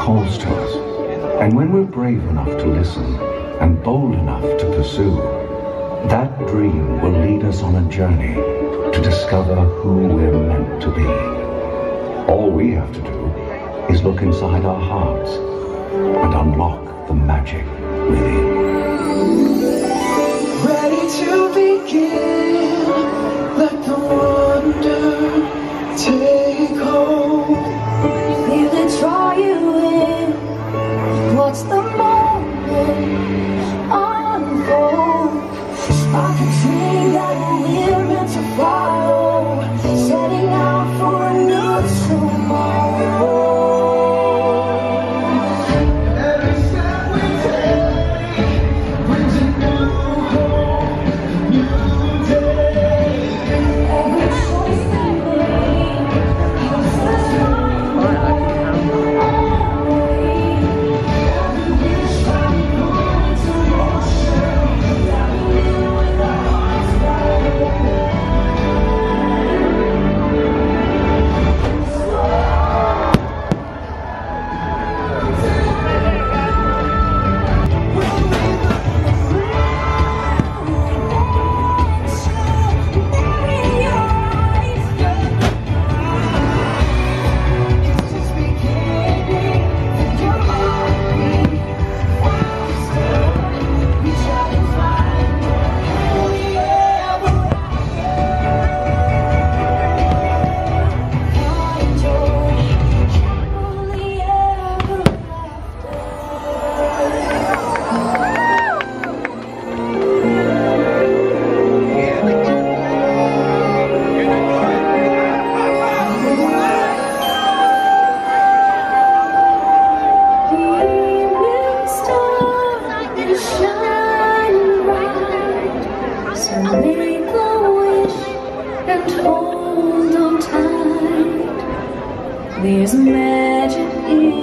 calls to us. And when we're brave enough to listen and bold enough to pursue, that dream will lead us on a journey to discover who we're meant to be. All we have to do is look inside our hearts and unlock the magic within. Ready to begin. I can dream that we're meant to follow. There's magic in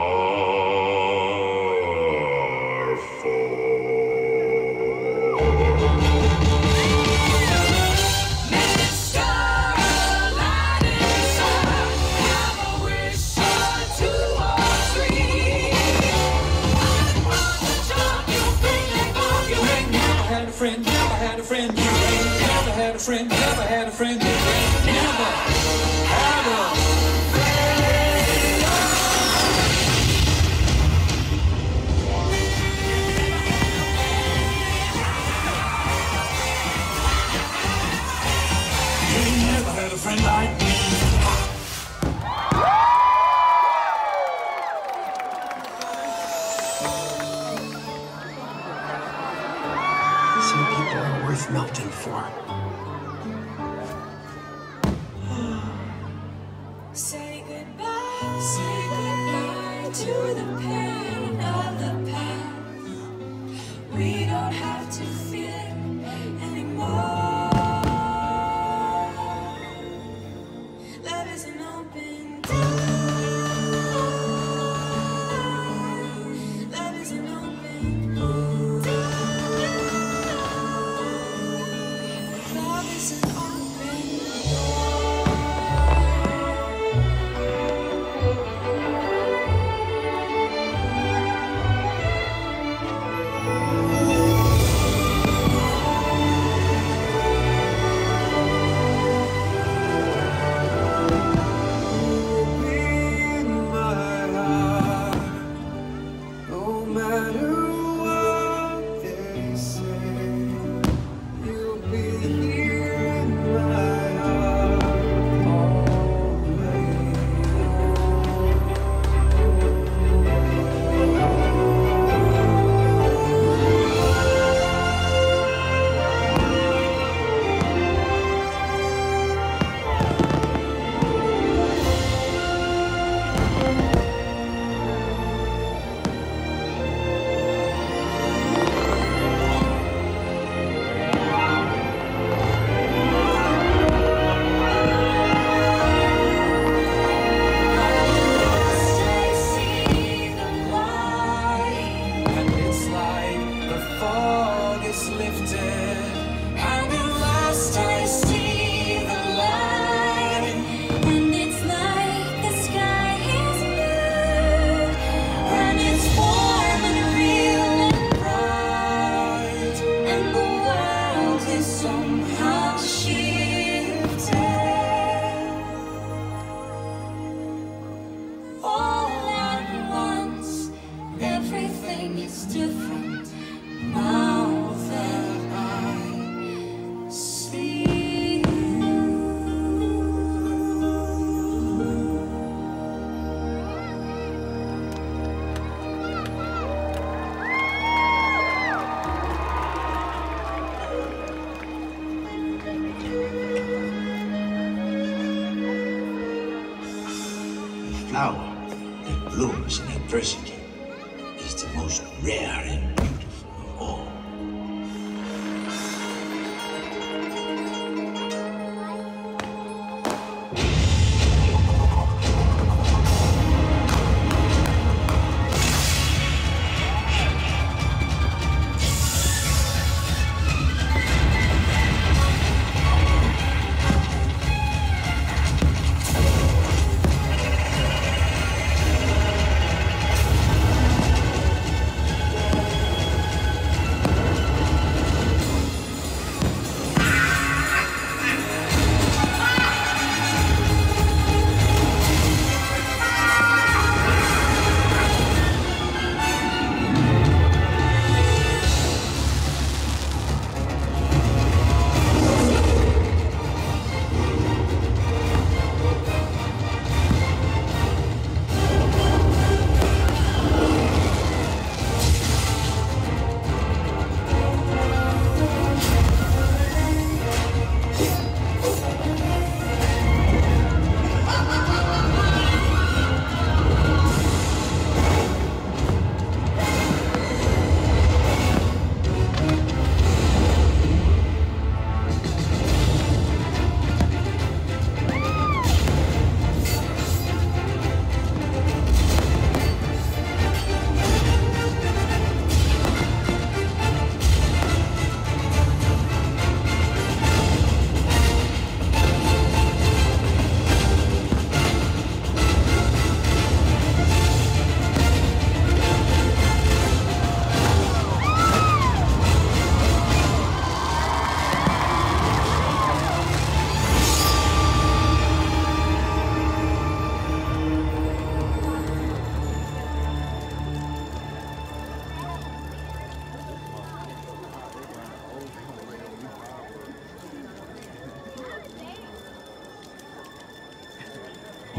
are never had adversity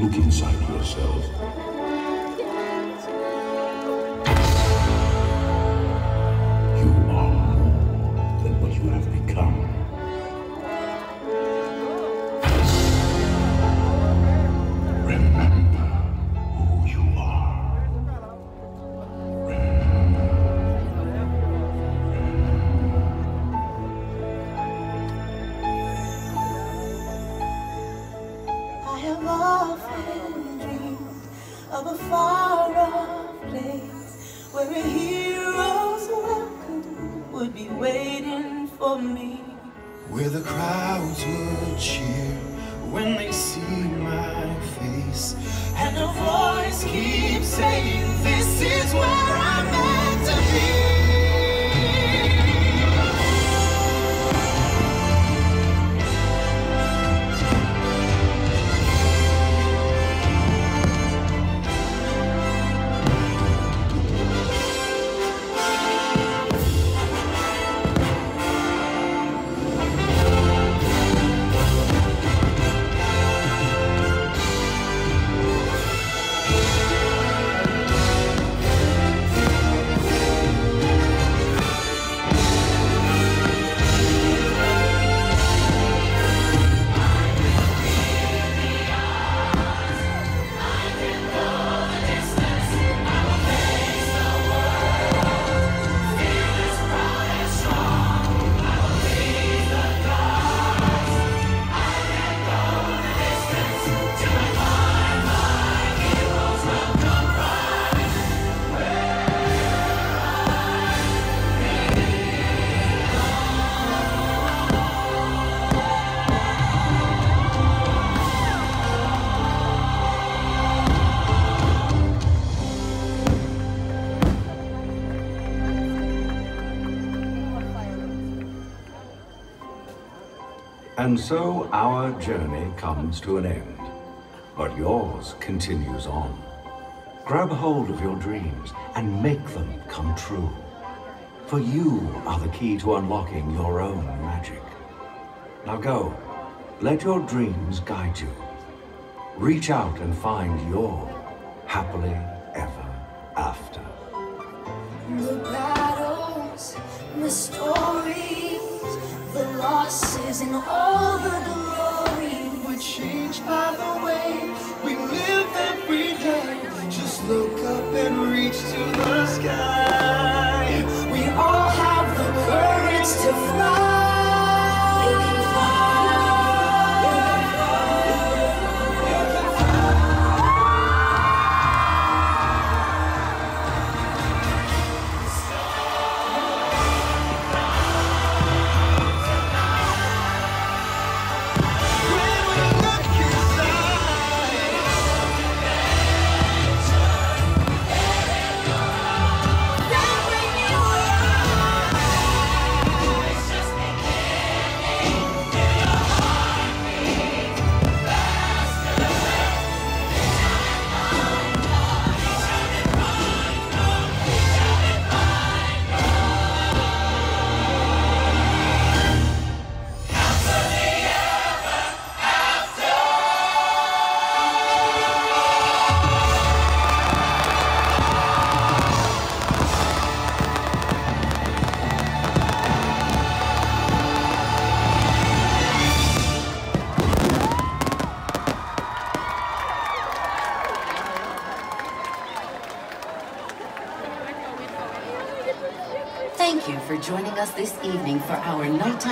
Look inside yourself. Have often dreamed of a far off place where a hero's welcome would be waiting for me. Where the crowds would cheer when they see my face. And a voice keeps saying, This is where And so our journey comes to an end, but yours continues on. Grab hold of your dreams and make them come true. For you are the key to unlocking your own magic. Now go, let your dreams guide you. Reach out and find your happily ever after. The battles, the stories, the losses and all the glory. we change changed by the way we live every day. Just look up and reach to the sky. We all have the courage to fly.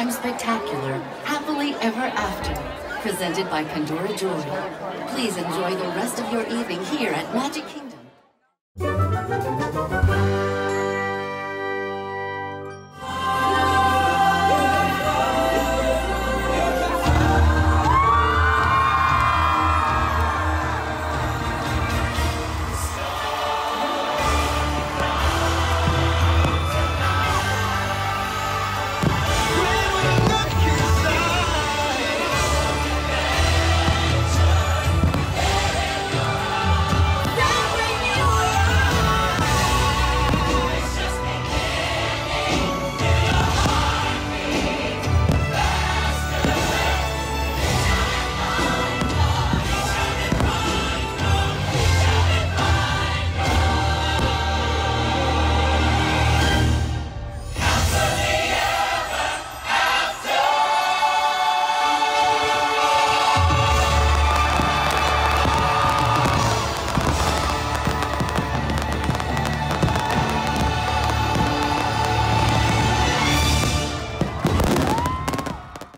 Spectacular, Happily Ever After, presented by Pandora Jewelry. Please enjoy the rest of your evening here at Magic Kingdom.